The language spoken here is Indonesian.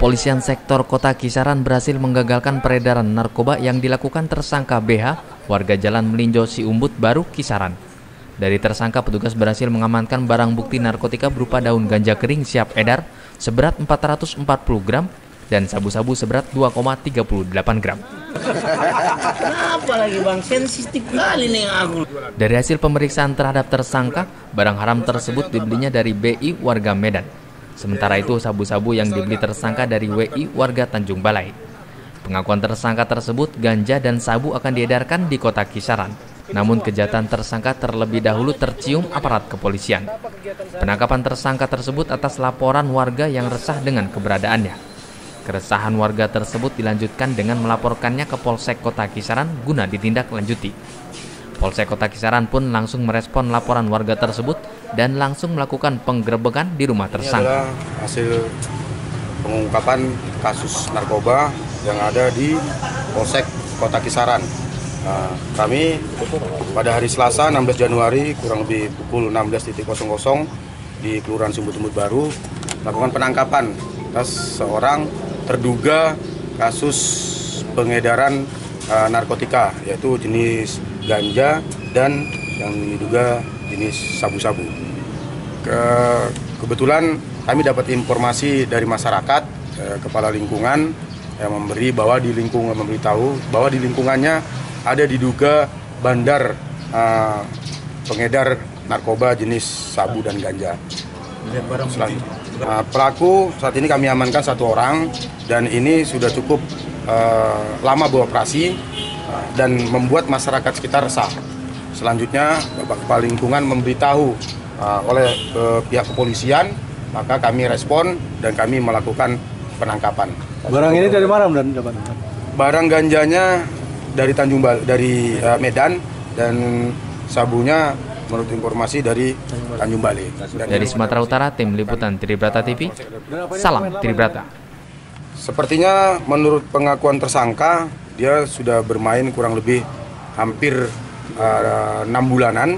Kepolisian sektor kota Kisaran berhasil menggagalkan peredaran narkoba yang dilakukan tersangka BH, warga Jalan Melinjo Umbut Baru, Kisaran. Dari tersangka, petugas berhasil mengamankan barang bukti narkotika berupa daun ganja kering siap edar seberat 440 gram dan sabu-sabu seberat 2,38 gram. Kenapa lagi bang? Sensitif kali nih aku. Dari hasil pemeriksaan terhadap tersangka, barang haram tersebut dibelinya dari BI warga Medan. Sementara itu sabu-sabu yang dibeli tersangka dari WI warga Tanjung Balai. Pengakuan tersangka tersebut ganja dan sabu akan diedarkan di kota Kisaran. Namun kejahatan tersangka terlebih dahulu tercium aparat kepolisian. Penangkapan tersangka tersebut atas laporan warga yang resah dengan keberadaannya. Keresahan warga tersebut dilanjutkan dengan melaporkannya ke Polsek Kota Kisaran guna ditindaklanjuti. Polsek Kota Kisaran pun langsung merespon laporan warga tersebut dan langsung melakukan penggerebekan di rumah tersangka. Ini hasil pengungkapan kasus narkoba yang ada di Polsek Kota Kisaran. Nah, kami pada hari Selasa 16 Januari kurang lebih pukul 16.00 di Kelurahan Sumbut-Sumbut Baru melakukan penangkapan atas seorang terduga kasus pengedaran uh, narkotika yaitu jenis ganja dan yang diduga jenis sabu-sabu. Ke, kebetulan kami dapat informasi dari masyarakat eh, kepala lingkungan yang memberi bahwa di lingkungan memberitahu bahwa di lingkungannya ada diduga bandar uh, pengedar narkoba jenis sabu dan ganja. Selanjutnya, uh, pelaku saat ini kami amankan satu orang dan ini sudah cukup uh, lama beroperasi dan membuat masyarakat sekitar resah. Selanjutnya Bapak Kepala Lingkungan memberitahu uh, oleh uh, pihak kepolisian, maka kami respon dan kami melakukan penangkapan. Barang ini dari mana dan Barang ganjanya dari Tanjung Bal dari uh, Medan dan sabunya menurut informasi dari Tanjung Bali. Dari Sumatera Utara, tim liputan Tribrata TV. Salam Tribrata. Sepertinya menurut pengakuan tersangka, dia sudah bermain kurang lebih hampir enam uh, bulanan